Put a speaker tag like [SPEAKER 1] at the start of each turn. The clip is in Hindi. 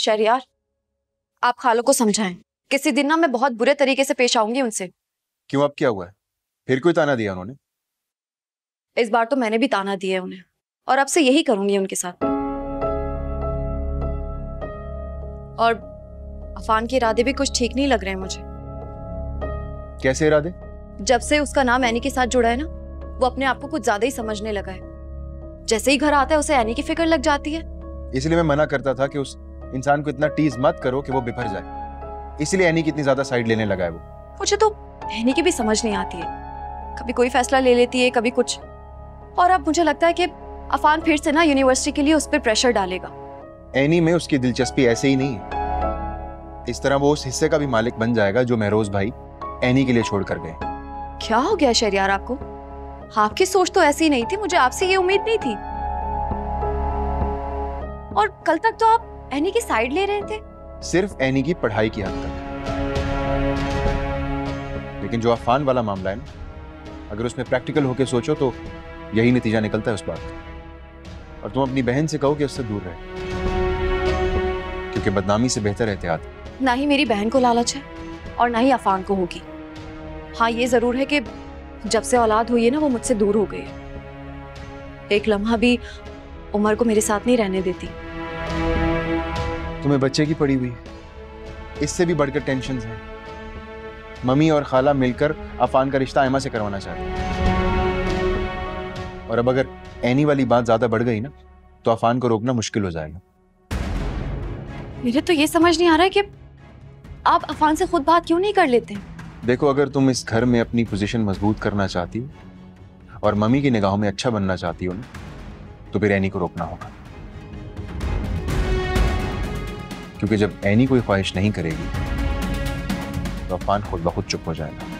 [SPEAKER 1] शहरियार आप खालों को समझाएँ। किसी दिन ना मैं बहुत बुरे तरीके से पेश आऊँगी उनसे।
[SPEAKER 2] क्यों? अब क्या हुआ है? फिर कोई ताना दिया उन्होंने?
[SPEAKER 1] इस बार तो मैंने भी ताना दिया उन्हें और अब से यही करूँगी उनके साथ। और अफान के इरादे भी कुछ ठीक नहीं लग रहे हैं मुझे।
[SPEAKER 2] कैसे इरादे?
[SPEAKER 1] जब से उसका नाम एनी के साथ जुड़ा है ना वो अपने आप को कुछ ज़्यादा ही समझने लगा है। जैसे ही घर आता है उसे एनी की फ़िक्र लग जाती है।
[SPEAKER 2] इसलिए मैं मना करता था कि उस इंसान को इतना टीज मत करो कि वो बिफर जाए। इसलिए एनी की इतनी ज़्यादा साइड लेने लगा है वो।
[SPEAKER 1] मुझे तो एनी की भी समझ नहीं आती है। कभी कोई फैसला ले लेती है कभी कुछ। और अब मुझे लगता है कि अफान फिर से ना यूनिवर्सिटी के लिए उस पर प्रेशर डालेगा।
[SPEAKER 2] एनी में उसकी दिलचस्पी ऐसे ही नहीं है। इस तरह वो उस हिस्से का भी मालिक बन जाएगा जो महरोज भाई एनी के लिए छोड़ कर गए।
[SPEAKER 1] क्या हो गया शहरियार आपको? आपकी सोच तो ऐसी नहीं थी मुझे आपसे ये उम्मीद नहीं थी। और कल तक तो आप एनी की साइड ले रहे थे?
[SPEAKER 2] सिर्फ़ एनी की पढ़ाई की हद तक। लेकिन जो अफान वाला मामला है ना अगर उसमें प्रैक्टिकल होके सोचो तो यही नतीजा निकलता है उस बात का। और तुम अपनी बहन से कहो कि उससे दूर रहे। क्योंकि बदनामी से बेहतर एहतियात
[SPEAKER 1] ना ही मेरी बहन को लालच है और ना ही अफान को होगी। हाँ ये ज़रूर है कि जब से औलाद हुई है ना वो मुझसे दूर हो गई है। एक लम्हा भी उमर को मेरे साथ नहीं रहने देती।
[SPEAKER 2] तुम्हें बच्चे की पड़ी हुई। इससे भी बढ़कर टेंशन है। मम्मी और खाला मिलकर अफान का रिश्ता आयमा से करवाना चाहते हैं। और अब अगर एनी वाली बात ज़्यादा बढ़ गई ना तो अफान को रोकना मुश्किल हो जाएगा।
[SPEAKER 1] मुझे तो ये समझ नहीं आ रहा है कि आप अफान से खुद बात क्यों नहीं कर लेते?
[SPEAKER 2] देखो अगर तुम इस घर में अपनी पोजीशन मज़बूत करना चाहती हो और मम्मी की निगाहों में अच्छा बनना चाहती हो ना तो फिर एनी को रोकना होगा। क्योंकि जब एनी कोई ख्वाहिश नहीं करेगी तो अफान खुद ब खुद चुप हो जाएगा।